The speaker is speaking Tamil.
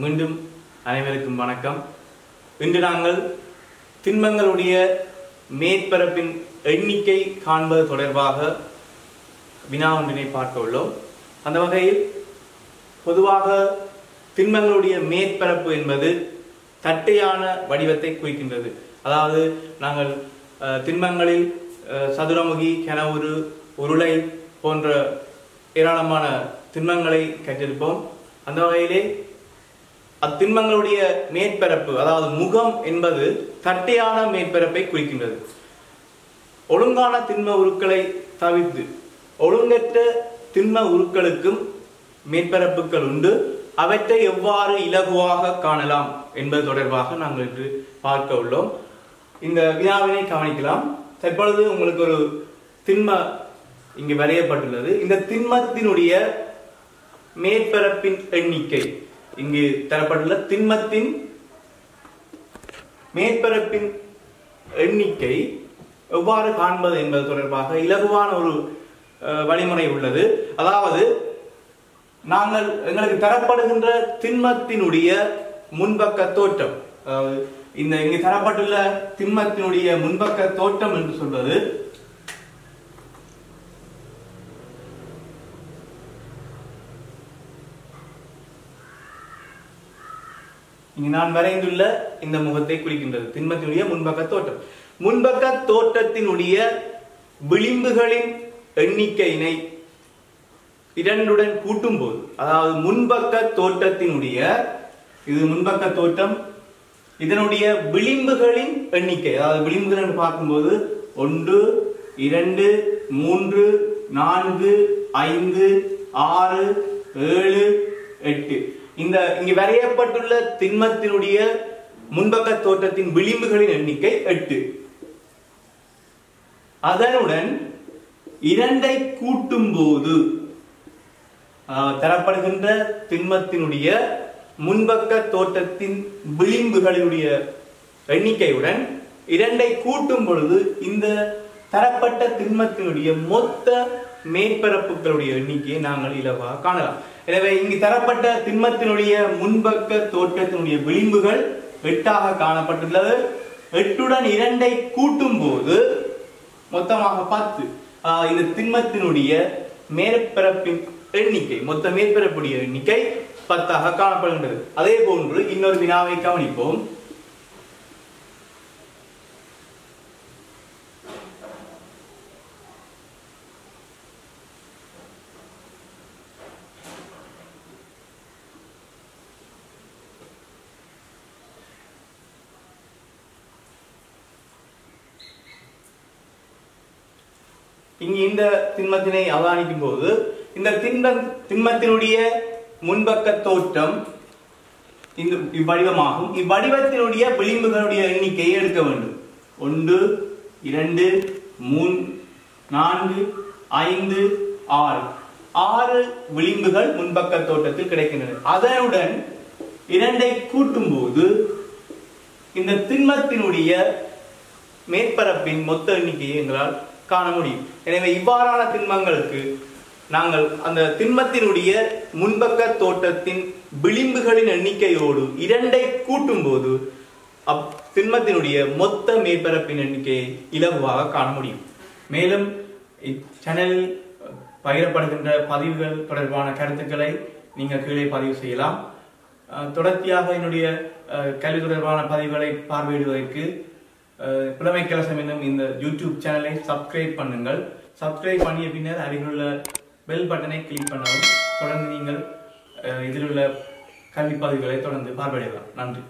மீண்டும் அனைவருக்கும் வணக்கம். இன்று நாங்கள் திண்மங்களுடைய மேற்பரப்பின் எண்ணிக்கை காண்பது தொடர்பாக வினா ஒன்றினை பார்க்க உள்ளோம். அந்த வகையில் பொதுவாக திண்மங்களுடைய மேற்பரப்பு என்பது தட்டையான வடிவத்தை குறிக்கின்றது. அதாவது நாங்கள் திண்மங்களில் சதுரமுகி கனவுரு உருளை போன்ற ஏராளமான திண்மங்களை கற்றிருப்போம். அந்த வகையிலே அத்திண்மங்களுடைய மேற்பரப்பு அதாவது முகம் என்பது தட்டையான மேற்பரப்பை குறிக்கின்றது. ஒழுங்கான திண்ம உருக்களை தவிர்த்து ஒழுங்கற்ற திண்ம உருக்களுக்கும் மேற்பரப்புகள் உண்டு. அவற்றை எவ்வாறு இலகுவாக காணலாம் என்பது தொடர்பாக நாங்கள் இன்று பார்க்க உள்ளோம். இந்த வினாவினை கவனிக்கலாம். தற்பொழுது உங்களுக்கு ஒரு திண்ம இங்கு வரையப்பட்டுள்ளது. இந்த திண்மத்தினுடைய மேற்பரப்பின் எண்ணிக்கை இங்கு தரப்பட்டுள்ள திண்மத்தின் மேற்பரப்பின் எண்ணிக்கை எவ்வாறு காண்பது என்பது தொடர்பாக இலகுவான ஒரு அஹ், வழிமுறை உள்ளது. அதாவது நாங்கள் எங்களுக்கு தரப்படுகின்ற திண்மத்தினுடைய முன்பக்க தோற்றம் அதாவது இந்த இங்கு தரப்பட்டுள்ள திண்மத்தினுடைய முன்பக்க தோற்றம் என்று சொல்வது இங்கு நான் வரைந்துள்ள இந்த முகத்தை குறிக்கின்றது. திண்மத்தினுடைய முன்பக்க தோற்றம். முன்பக்க தோற்றத்தினுடைய விளிம்புகளின் எண்ணிக்கையினை இரண்டுடன் கூட்டும்போது அதாவது முன்பக்க தோற்றத்தினுடைய இது முன்பக்க தோற்றம் இதனுடைய விளிம்புகளின் எண்ணிக்கை அதாவது விளிம்புகள் என்று பார்க்கும்போது ஒன்று இரண்டு மூன்று நான்கு ஐந்து ஆறு ஏழு எட்டு. இந்த இங்கு வரையப்பட்டுள்ள திண்மத்தினுடைய முன்பக்க தோற்றத்தின் விளிம்புகளின் எண்ணிக்கை எட்டு. அதனுடன் இரண்டை கூட்டும் போது தரப்படுகின்ற திண்மத்தினுடைய முன்பக்க தோற்றத்தின் விளிம்புகளினுடைய எண்ணிக்கையுடன் இரண்டை கூட்டும் பொழுது இந்த தரப்பட்ட திண்மத்தினுடைய மொத்த மேற்பரப்புகளுடைய எண்ணிக்கையை நாங்கள் இலவாக காணலாம். எனவே இங்கு தரப்பட்ட திண்மத்தினுடைய முன்பக்க தோற்றத்தினுடைய விளிம்புகள் எட்டாக காணப்பட்டுள்ளது. எட்டுடன் இரண்டை கூட்டும் போது மொத்தமாக பத்து. இந்த திண்மத்தினுடைய மேற்பரப்பின் எண்ணிக்கை மொத்த மேற்பரப்புடைய எண்ணிக்கை பத்தாக காணப்படுகின்றது. அதே போன்று இன்னொரு வினாவை கவனிப்போம். இங்கு இந்த திண்மத்தினை அவதானிக்கும் போது இந்த திண்ம திண்மத்தினுடைய முன்பக்க தோற்றம் இந்த இவ்வடிவமாகும். இவ்வடிவத்தினுடைய விளிம்புகளுடைய எண்ணிக்கையை எடுக்க வேண்டும். ஒன்று இரண்டு மூன் நான்கு ஐந்து ஆறு. ஆறு விளிம்புகள் முன்பக்க தோட்டத்தில் கிடைக்கின்றன. அதனுடன் இரண்டை கூட்டும் போது இந்த திண்மத்தினுடைய மேற்பரப்பின் மொத்த எண்ணிக்கையை எங்களால் காண முடியும். எனவே இவ்வாறான திண்மங்களுக்கு நாங்கள் அந்த திண்மத்தினுடைய முன்பக்க தோட்டத்தின் விளிம்புகளின் எண்ணிக்கையோடு இரண்டை கூட்டும் போது அப் திண்மத்தினுடைய மொத்த மேற்பரப்பின் எண்ணிக்கையை இலகுவாக காண முடியும். மேலும் இச்சேனலில் பகிரப்படுகின்ற பதிவுகள் தொடர்பான கருத்துக்களை நீங்கள் கீழே பதிவு செய்யலாம். தொடர்ச்சியாக என்னுடைய அஹ், கல்வி தொடர்பான பதிவுகளை பார்வையிடுவதற்கு புலமை கலசம் என்னும் இந்த யூடியூப் சேனலை சப்ஸ்கிரைப் பண்ணுங்கள். சப்ஸ்கிரைப் பண்ணிய பின்னர் அருகிலுள்ள பெல் பட்டனை கிளிக் பண்ணவும் தொடர்ந்து நீங்கள் இதில் உள்ள கல்வி பதிவுகளை தொடர்ந்து பார்வையிடலாம். நன்றி.